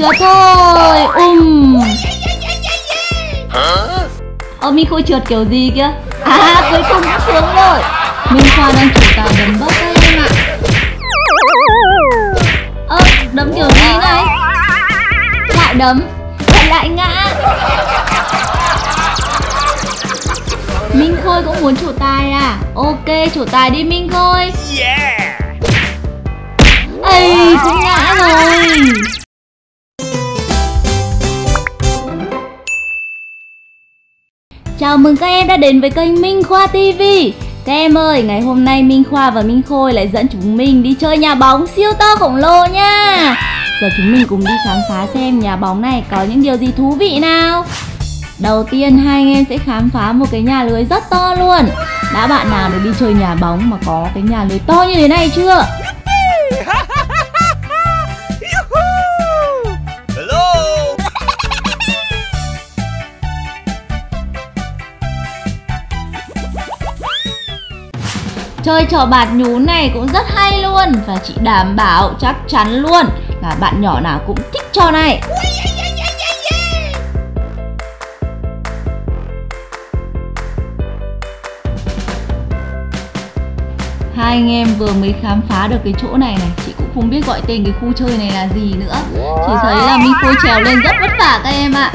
Trượt thôi. Ùm Ờ Minh Khôi trượt kiểu gì kia À cuối cùng cũng xuống rồi. Minh Khoa đang chủ tài đấm bớt đây em ạ. Ơ đấm kiểu gì này? Lại đấm Lại ngã. Minh Khôi cũng muốn chủ tài à? Ok chủ tài đi Minh Khôi. Yeah! Ây cũng ngã rồi Chào mừng các em đã đến với kênh Minh Khoa TV Các em ơi, ngày hôm nay Minh Khoa và Minh Khôi lại dẫn chúng mình đi chơi nhà bóng siêu to khổng lồ nha. Giờ chúng mình cùng đi khám phá xem nhà bóng này có những điều gì thú vị nào. Đầu tiên hai anh em sẽ khám phá một cái nhà lưới rất to luôn. Đã bạn nào được đi chơi nhà bóng mà có cái nhà lưới to như thế này chưa? Chơi trò bạt nhún này cũng rất hay luôn. Và chị đảm bảo chắc chắn luôn là bạn nhỏ nào cũng thích trò này. Hai anh em vừa mới khám phá được cái chỗ này này, Chị cũng không biết gọi tên cái khu chơi này là gì nữa. Chỉ thấy là Minh Khôi trèo lên rất vất vả các em ạ.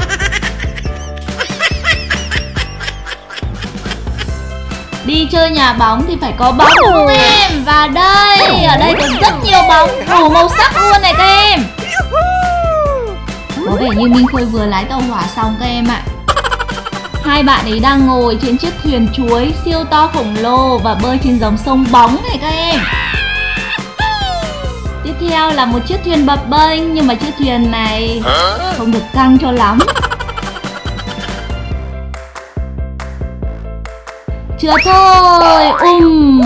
Đi chơi nhà bóng thì phải có bóng đúng không em? Và đây, ở đây có rất nhiều bóng đủ màu sắc luôn này các em. Có vẻ như Minh Khôi vừa lái tàu hỏa xong các em ạ. Hai bạn ấy đang ngồi trên chiếc thuyền chuối siêu to khổng lồ và bơi trên dòng sông bóng này các em. Tiếp theo là một chiếc thuyền bập bênh nhưng mà chiếc thuyền này không được căng cho lắm Trượt thôi. Ùm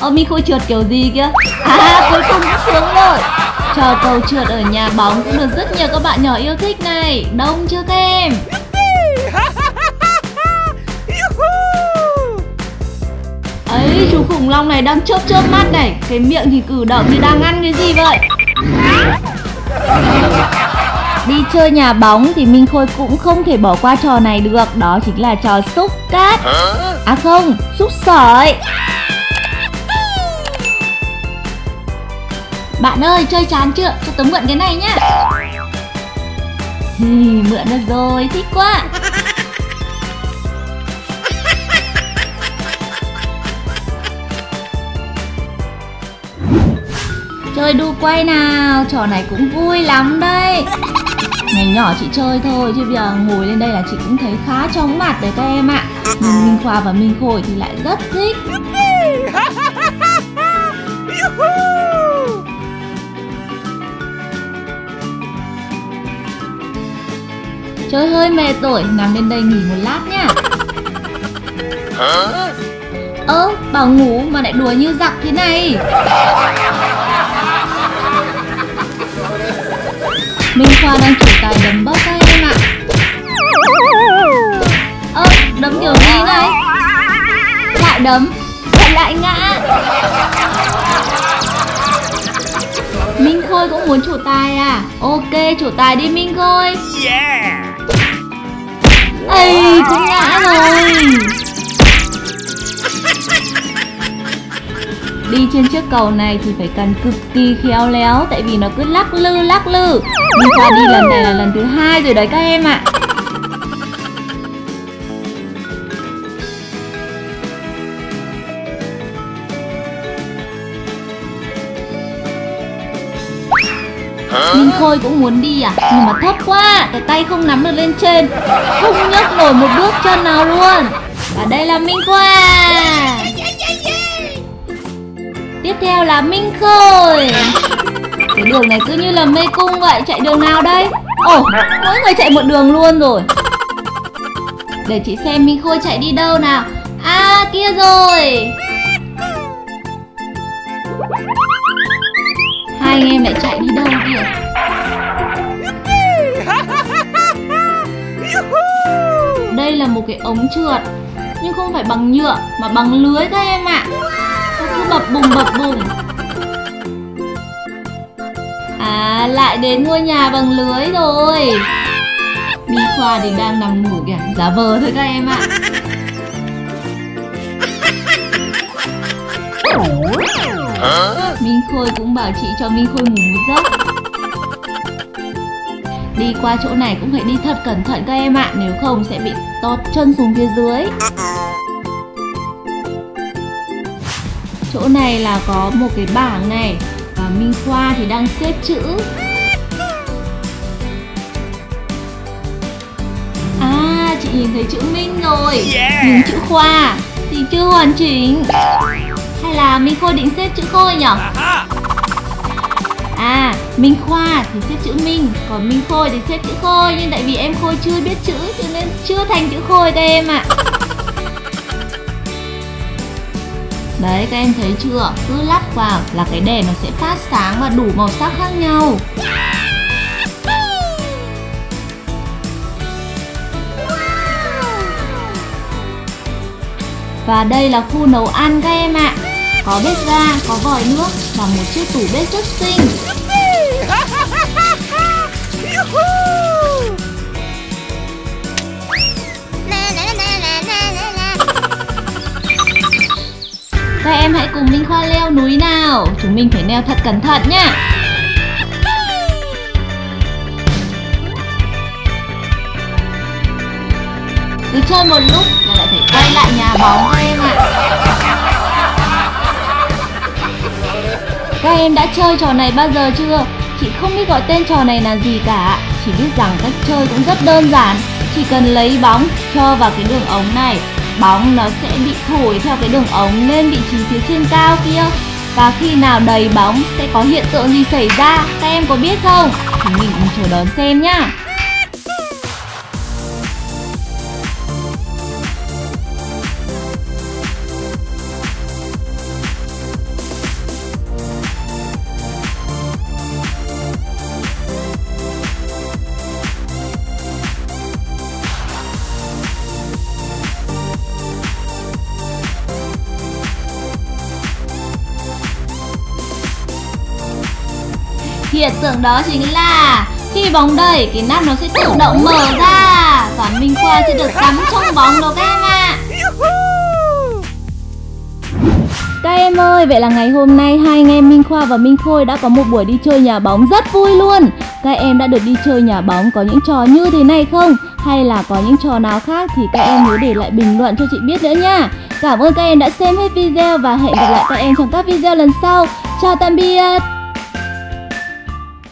Ờ Minh Khôi trượt kiểu gì kia? À cuối cùng cũng xuống rồi. Trò cầu trượt ở nhà bóng cũng được rất nhiều các bạn nhỏ yêu thích này. Đông chưa các em! Ấy chú khủng long này đang chớp chớp mắt này. Cái miệng thì cử động như đang ăn cái gì vậy Đi chơi nhà bóng thì Minh Khôi cũng không thể bỏ qua trò này được. Đó chính là trò xúc cát. À không, xúc sỏi. Bạn ơi, chơi chán chưa? Cho tớ mượn cái này nhá. Hì, mượn được rồi, thích quá. Chơi đu quay nào, trò này cũng vui lắm đây Ngày nhỏ chị chơi thôi chứ bây giờ ngồi lên đây là chị cũng thấy khá chóng mặt đấy các em ạ. Nhưng Minh Khoa và Minh Khôi thì lại rất thích! Chơi hơi mệt rồi, nằm lên đây nghỉ một lát nhá Ơ, bảo ngủ mà lại đùa như giặc thế này Minh Khoa đang chủ tài đấm bớt các em ạ. Ơ, đấm kiểu gì này? Lại đấm, lại lại ngã. Minh Khôi cũng muốn chủ tài à? Ok, chủ tài đi Minh Khôi. Yeah! Ây, cũng ngã rồi Đi trên chiếc cầu này thì phải cần cực kỳ khéo léo, Tại vì nó cứ lắc lư lắc lư. Minh Khoa đi lần này là lần thứ hai rồi đấy các em ạ. Minh Khôi cũng muốn đi à? Nhưng mà thấp quá, Cái tay không nắm được lên trên. Không nhấc nổi một bước chân nào luôn. Và đây là Minh Khoa Tiếp theo là Minh Khôi. Cái đường này cứ như là mê cung vậy, Chạy đường nào đây? Ồ, mỗi người chạy một đường luôn rồi. Để chị xem Minh Khôi chạy đi đâu nào. À kia rồi. Hai anh em lại chạy đi đâu kìa? Đây là một cái ống trượt, Nhưng không phải bằng nhựa Mà bằng lưới các em ạ. à cứ bập bùng bập bùng. À lại đến ngôi nhà bằng lưới rồi. Minh Khoa thì đang nằm ngủ kìa. Giả vờ thôi các em ạ. Minh Khôi cũng bảo chị cho Minh Khôi ngủ một giấc. Đi qua chỗ này cũng phải đi thật cẩn thận các em ạ. Nếu không sẽ bị tót chân xuống phía dưới. Chỗ này là có một cái bảng này. Và Minh Khoa thì đang xếp chữ. À chị nhìn thấy chữ Minh rồi. Yeah. Nhưng chữ Khoa. Thì chưa hoàn chỉnh. Hay là Minh Khôi định xếp chữ Khôi nhỉ? À, Minh Khoa thì xếp chữ Minh Còn Minh Khôi thì xếp chữ Khôi. Nhưng tại vì em Khôi chưa biết chữ Cho nên chưa thành chữ Khôi các em ạ Đấy các em thấy chưa? Cứ lắp vào là cái đèn nó sẽ phát sáng và đủ màu sắc khác nhau. Và đây là khu nấu ăn các em ạ. Có bếp ga, có vòi nước và một chiếc tủ bếp rất xinh. Nào Chúng mình phải leo thật cẩn thận nhá. Cứ chơi một lúc là lại phải quay lại nhà bóng các em ạ. Các em đã chơi trò này bao giờ chưa? Chị không biết gọi tên trò này là gì cả. Chỉ biết rằng cách chơi cũng rất đơn giản. Chỉ cần lấy bóng, cho vào cái đường ống này. Bóng nó sẽ bị thổi theo cái đường ống lên vị trí phía trên cao kia. Và khi nào đầy bóng sẽ có hiện tượng gì xảy ra Các em có biết không? Chúng mình cùng chờ đón xem nhá Hiện tượng đó chính là khi bóng đẩy cái nắp nó sẽ tự động mở ra và Minh Khoa sẽ được tắm trong bóng đó các em ạ. Các em ơi, vậy là ngày hôm nay hai anh em Minh Khoa và Minh Khôi đã có một buổi đi chơi nhà bóng rất vui luôn. Các em đã được đi chơi nhà bóng có những trò như thế này không? Hay là có những trò nào khác thì các em nhớ để lại bình luận cho chị biết nữa nha. Cảm ơn các em đã xem hết video và hẹn gặp lại các em trong các video lần sau. Chào tạm biệt.